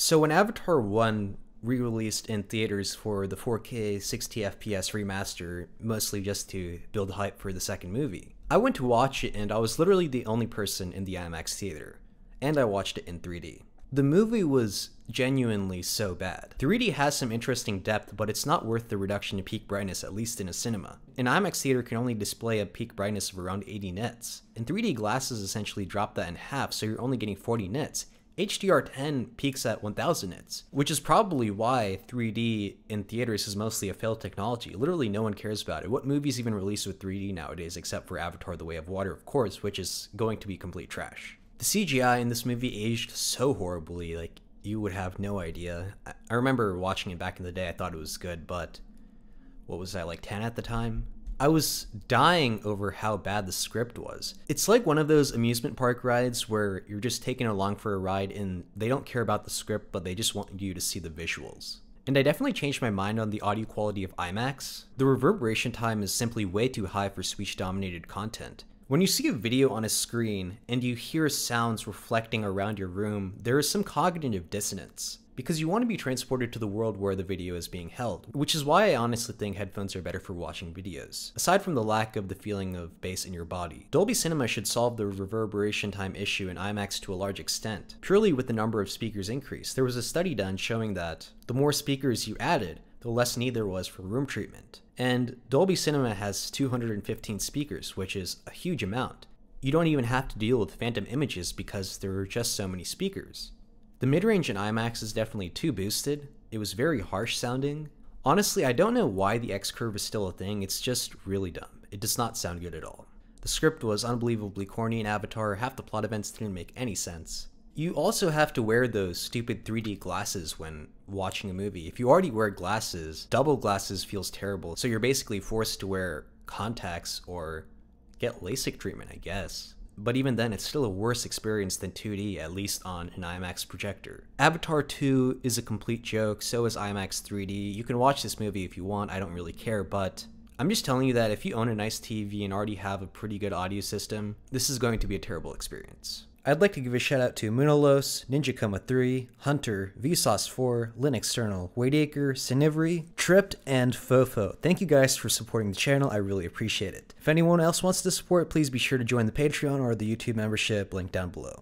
So when Avatar 1 re-released in theaters for the 4K 60 FPS remaster, mostly just to build hype for the second movie, I went to watch it and I was literally the only person in the IMAX theater, and I watched it in 3D. The movie was genuinely so bad. 3D has some interesting depth, but it's not worth the reduction in peak brightness, at least in a cinema. An IMAX theater can only display a peak brightness of around 80 nits. And 3D glasses essentially drop that in half, so you're only getting 40 nits. HDR10 peaks at 1000 nits, which is probably why 3D in theaters is mostly a failed technology. Literally no one cares about it. What movies even release with 3D nowadays except for Avatar The Way of Water, of course, which is going to be complete trash. The CGI in this movie aged so horribly, like you would have no idea. I remember watching it back in the day. I thought it was good, but what was I like 10 at the time? I was dying over how bad the script was. It's like one of those amusement park rides where you're just taken along for a ride and they don't care about the script, but they just want you to see the visuals. And I definitely changed my mind on the audio quality of IMAX. The reverberation time is simply way too high for speech dominated content. When you see a video on a screen and you hear sounds reflecting around your room, there is some cognitive dissonance because you want to be transported to the world where the video is being held, which is why I honestly think headphones are better for watching videos. Aside from the lack of the feeling of bass in your body, Dolby Cinema should solve the reverberation time issue in IMAX to a large extent, purely with the number of speakers increase. There was a study done showing that the more speakers you added, the less need there was for room treatment. And Dolby Cinema has 215 speakers, which is a huge amount. You don't even have to deal with phantom images because there are just so many speakers. The mid-range in IMAX is definitely too boosted. It was very harsh sounding. Honestly, I don't know why the X-curve is still a thing, it's just really dumb. It does not sound good at all. The script was unbelievably corny in Avatar, half the plot events didn't make any sense. You also have to wear those stupid 3D glasses when watching a movie. If you already wear glasses, double glasses feels terrible. So you're basically forced to wear contacts or get LASIK treatment, I guess. But even then, it's still a worse experience than 2D, at least on an IMAX projector. Avatar 2 is a complete joke, so is IMAX 3D. You can watch this movie if you want, I don't really care, but I'm just telling you that if you own a nice TV and already have a pretty good audio system, this is going to be a terrible experience. I'd like to give a shout out to Munolos, Ninja Coma 3, Hunter, Vsauce 4, Linexternal, Wadeacre, Sinivri, Tripped, and Fofo. Thank you guys for supporting the channel, I really appreciate it. If anyone else wants to support, please be sure to join the Patreon or the YouTube membership, link down below.